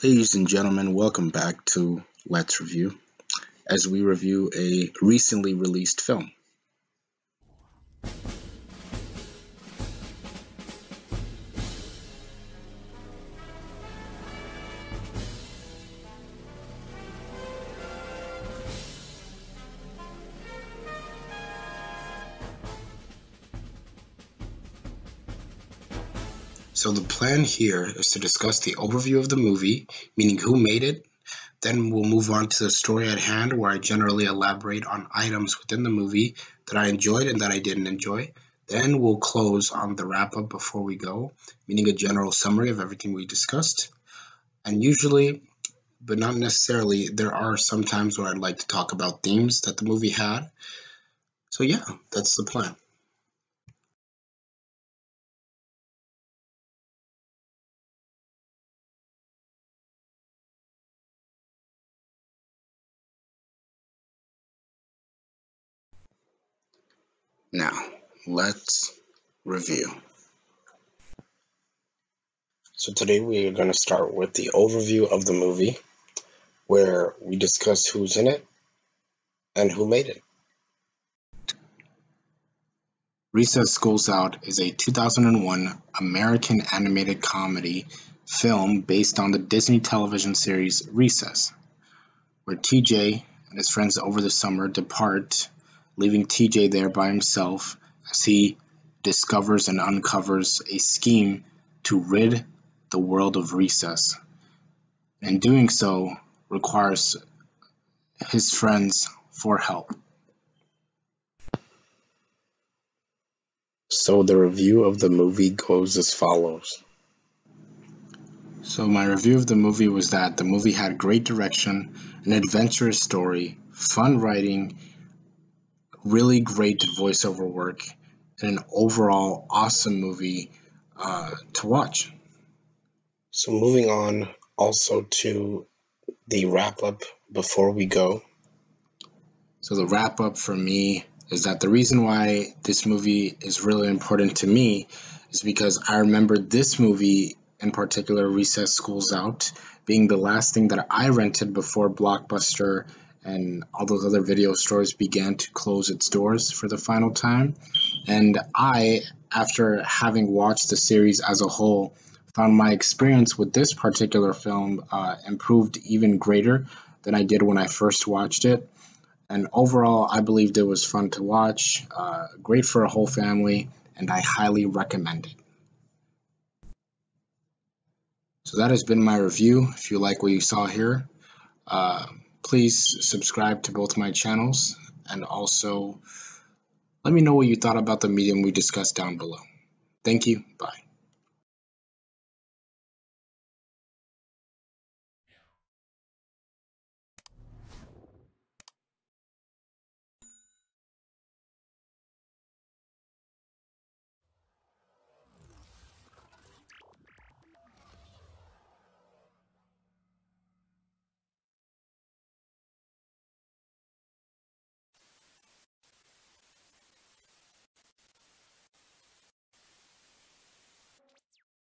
Ladies and gentlemen, welcome back to Let's Review as we review a recently released film. So the plan here is to discuss the overview of the movie, meaning who made it. Then we'll move on to the story at hand, where I generally elaborate on items within the movie that I enjoyed and that I didn't enjoy. Then we'll close on the wrap up before we go, meaning a general summary of everything we discussed. And usually, but not necessarily, there are some times where I'd like to talk about themes that the movie had. So, yeah, that's the plan. Now, let's review. So today we are going to start with the overview of the movie, where we discuss who's in it and who made it. Recess Schools Out is a 2001 American animated comedy film based on the Disney television series Recess, where TJ and his friends over the summer depart leaving TJ there by himself as he discovers and uncovers a scheme to rid the world of recess. And doing so requires his friends for help. So the review of the movie goes as follows. So my review of the movie was that the movie had great direction, an adventurous story, fun writing, really great voiceover work, and an overall awesome movie uh, to watch. So, moving on also to the wrap up before we go. So, the wrap up for me is that the reason why this movie is really important to me is because I remember this movie in particular, Recess Schools Out, being the last thing that I rented before Blockbuster and all those other video stores began to close its doors for the final time. And I, after having watched the series as a whole, found my experience with this particular film uh, improved even greater than I did when I first watched it. And overall, I believed it was fun to watch, uh, great for a whole family, and I highly recommend it. So that has been my review. If you like what you saw here, uh, Please subscribe to both my channels and also let me know what you thought about the medium we discussed down below. Thank you. Bye.